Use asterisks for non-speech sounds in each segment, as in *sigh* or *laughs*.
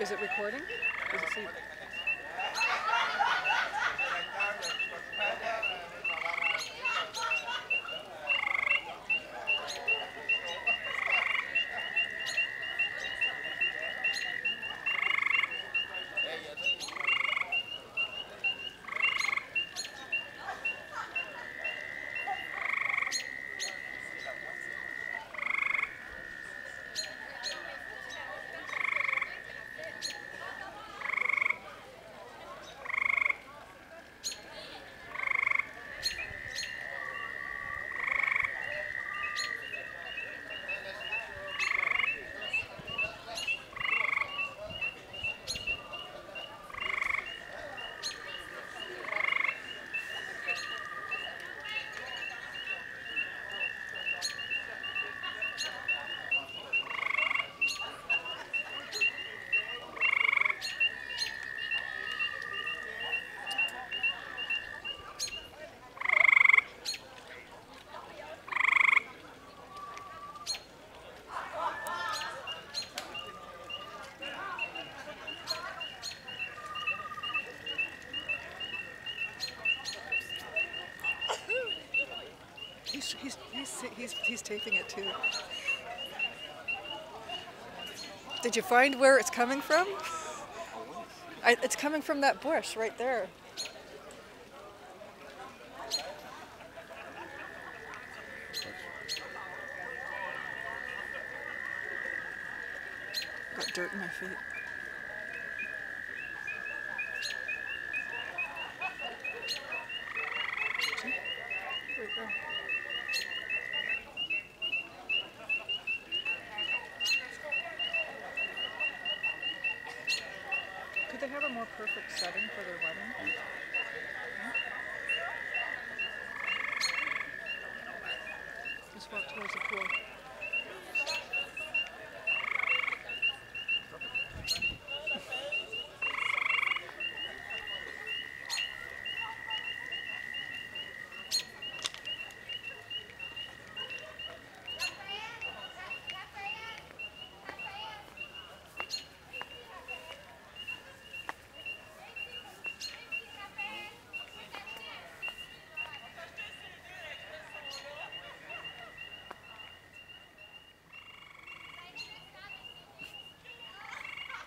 Is it recording? Does it He's, he's, he's, he's, taping it too. Did you find where it's coming from? I, it's coming from that bush right there. Got dirt in my feet. Right there. Could they have a more perfect setting for their wedding? Just walk towards the pool.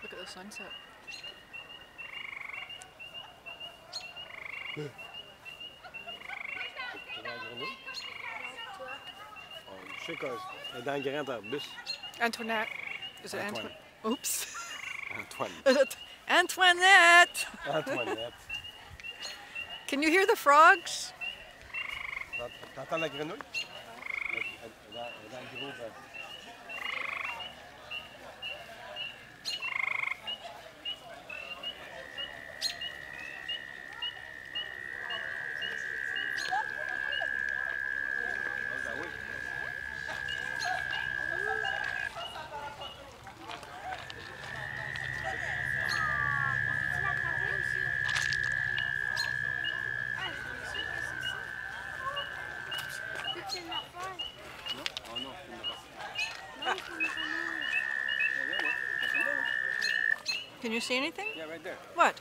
Look at the sunset. Je sais qu'elle est dans le grand arbus. Antoinette. Is it Antoine. Antoine? Oops. Antoine. *laughs* Antoinette! Antoinette. Can you hear the frogs? T'entends la grenouille? Dans elle est dans le gros. Can you see anything? Yeah, right there. What?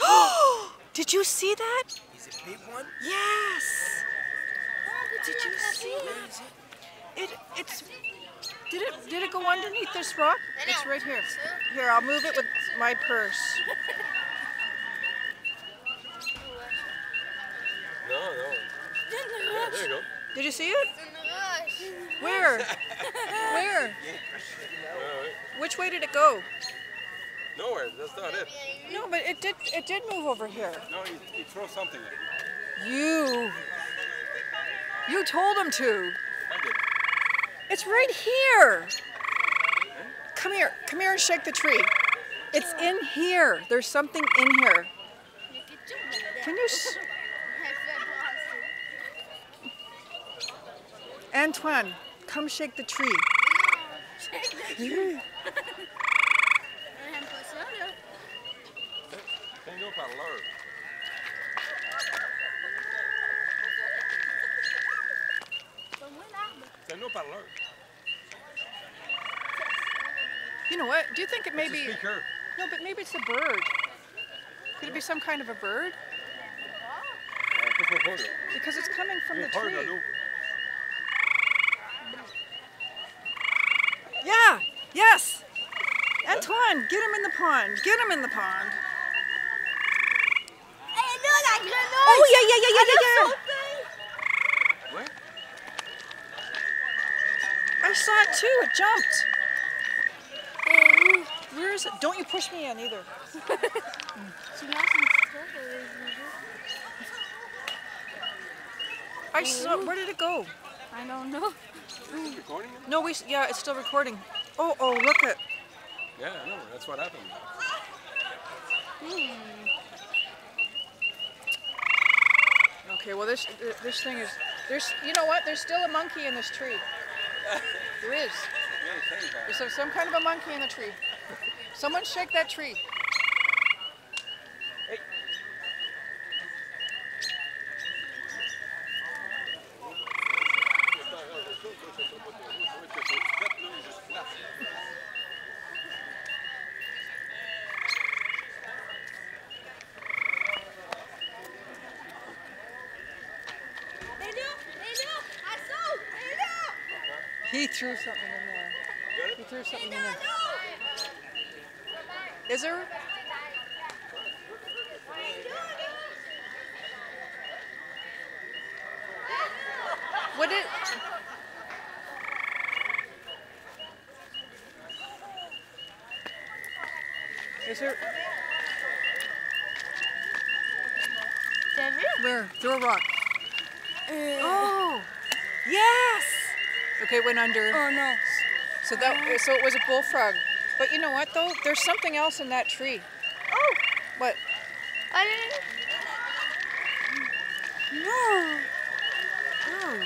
*gasps* Did you see that? Is it big one? Yes. Did you see it? It it's did it did it go underneath this rock? It's right here. Here, I'll move it with my purse. *laughs* No, no. Yeah, there you go. Did you see it? Where? *laughs* Where? Which way did it go? Nowhere, that's not it. No, but it did it did move over here. No, he, he throws something at me. You You told him to. I did. It's right here. Come here. Come here and shake the tree. It's in here. There's something in here. Can you s- Antoine, come shake the tree. *laughs* *laughs* C'est un. C'est un haut-parleur. You know what? Do you think it may be speaker. No, but maybe it's a bird. Could it be some kind of a bird? Qu'est-ce qu'on fait là? Because it's coming from the J'ai peur de tree. Yeah. Yes. Antoine, get him in the pond. Get him in the pond. Elle est là, la grenouille! Oh yeah, yeah, yeah, yeah, Elle a yeah, yeah. sauté. Ouais? I saw it too. It jumped. Elle? Where is it? Don't you push me in either. Tu lances une petite fleur, je joue. I saw. Where did it go? I don't know. Recording it? No, we. Yeah, it's still recording. Oh, oh, look at. Yeah, I know. That's what happened. Hmm. Okay, well this this thing is. There's. You know what? There's still a monkey in this tree. There is. There's some kind of a monkey in the tree. Someone shake that tree. Hey. Elle est là! Elle est là! Elle saute! Elle est là! He threw something in there. He threw something in there. Is there? What did? Is there? Where? Throw a rock. Euh, Oh, yes. Okay, it went under. Oh non. So that so it was a bullfrog. But you know what though? There's something else in that tree. Oh! What? Allez! No. Oh.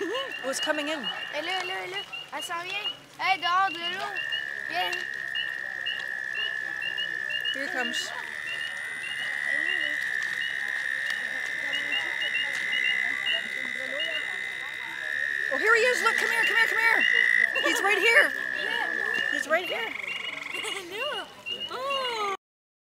it was coming in. Elle est là, elle est là, elle est là. Elle s'en vient. Hey, dehors de l'eau. Viens. Here it comes. Is. Look, come here, come here, come here. He's right here. He's right here. Elle est là. Oh!